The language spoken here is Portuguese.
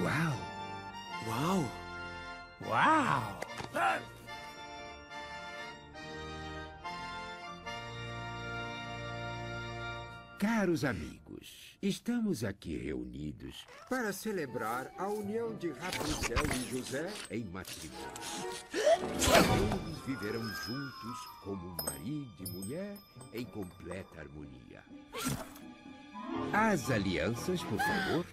Uau! Uau! Uau! Caros amigos, estamos aqui reunidos para celebrar a união de Rapunzel e José em matrimônio. Todos viverão juntos como marido e mulher em completa harmonia. As alianças, por favor.